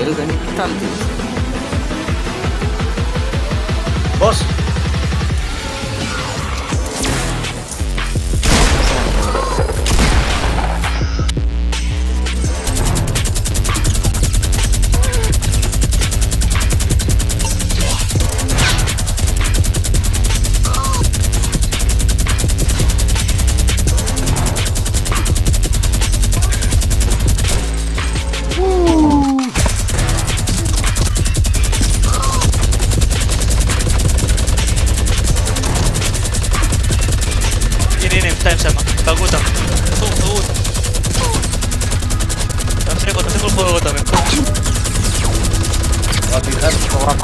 செயல்கள் தந்து שתיים שם, הרגו אותם. עצרו, הרגו אותם. תמשיכו, תמשיכו לפורר אותם.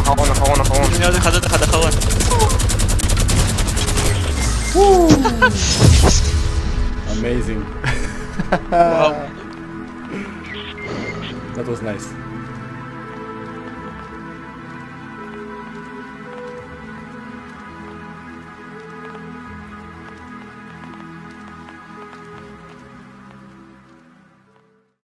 אחרון, אחרון, אחרון. הנה עוד אחד, עוד אחד, אחרון. Amazing. וואו. That was nice.